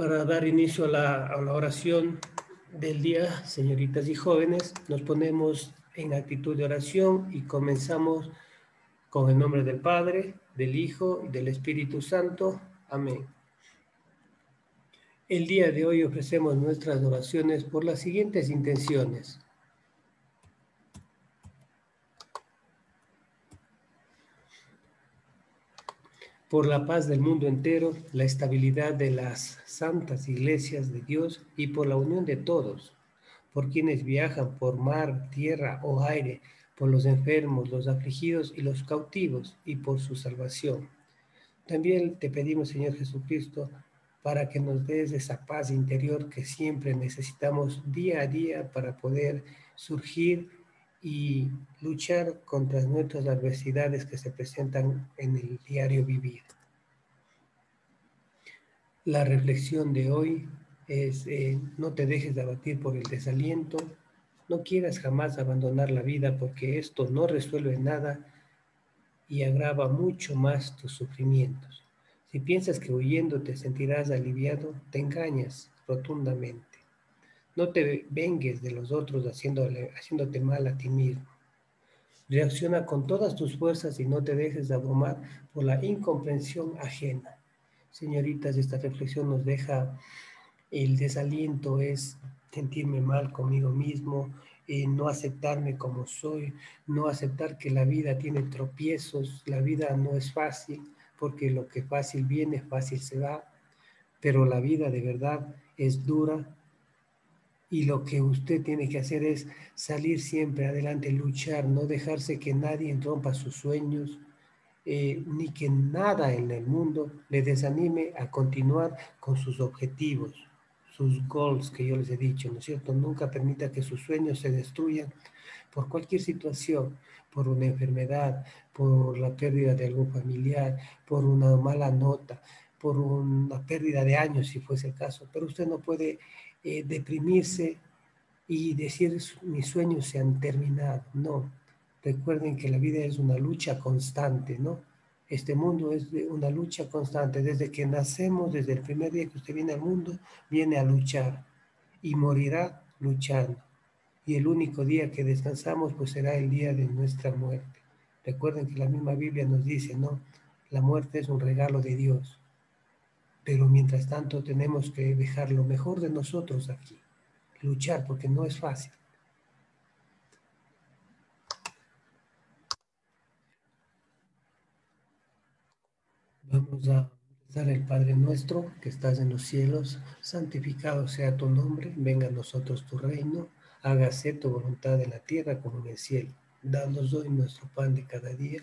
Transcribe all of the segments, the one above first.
Para dar inicio a la, oración del día, señoritas y jóvenes, nos ponemos en actitud de oración y comenzamos con el nombre del Padre, del Hijo y del Espíritu Santo. Amén. El día de hoy ofrecemos nuestras oraciones por las siguientes intenciones. Por la paz del mundo entero, la estabilidad de las santas iglesias de Dios y por la unión de todos, por quienes viajan por mar, tierra o aire, por los enfermos, los afligidos y los cautivos, y por su salvación. También te pedimos, Señor Jesucristo, para que nos des esa paz interior que siempre necesitamos día a día para poder surgir y luchar contra nuestras adversidades que se presentan en el diario vivir. La reflexión de hoy es eh, no te dejes de abatir por el desaliento, no quieras jamás abandonar la vida porque esto no resuelve nada y agrava mucho más tus sufrimientos. Si piensas que huyendo te sentirás aliviado, te engañas rotundamente. No te vengues de los otros haciéndote mal a ti mismo. Reacciona con todas tus fuerzas y no te dejes abrumar por la incomprensión ajena. Señoritas, esta reflexión nos deja el desaliento, es sentirme mal conmigo mismo, eh, no aceptarme como soy, no aceptar que la vida tiene tropiezos, la vida no es fácil, porque lo que fácil viene, fácil se va, pero la vida de verdad es dura, y lo que usted tiene que hacer es salir siempre adelante, luchar, no dejarse que nadie rompa sus sueños, eh, ni que nada en el mundo le desanime a continuar con sus objetivos, sus goals que yo les he dicho, ¿no es cierto? Nunca permita que sus sueños se destruyan por cualquier situación, por una enfermedad, por la pérdida de algún familiar, por una mala nota, por una pérdida de años, si fuese el caso. Pero usted no puede eh, deprimirse y decir mis sueños se han terminado. No, recuerden que la vida es una lucha constante, ¿no? Este mundo es una lucha constante. Desde que nacemos, desde el primer día que usted viene al mundo, viene a luchar y morirá luchando. Y el único día que descansamos, pues será el día de nuestra muerte. Recuerden que la misma Biblia nos dice, ¿no? La muerte es un regalo de Dios pero mientras tanto tenemos que dejar lo mejor de nosotros aquí, luchar porque no es fácil. Vamos a dar el Padre nuestro que estás en los cielos, santificado sea tu nombre, venga a nosotros tu reino, hágase tu voluntad en la tierra como en el cielo. Danos hoy nuestro pan de cada día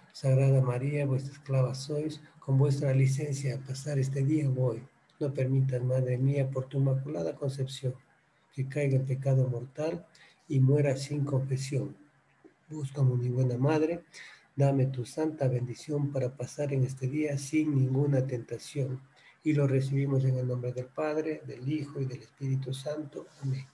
Sagrada María, vuestra esclava sois, con vuestra licencia a pasar este día voy. No permitas, Madre mía, por tu inmaculada concepción, que caiga el pecado mortal y muera sin confesión. Búscame mi buena Madre, dame tu santa bendición para pasar en este día sin ninguna tentación. Y lo recibimos en el nombre del Padre, del Hijo y del Espíritu Santo. Amén.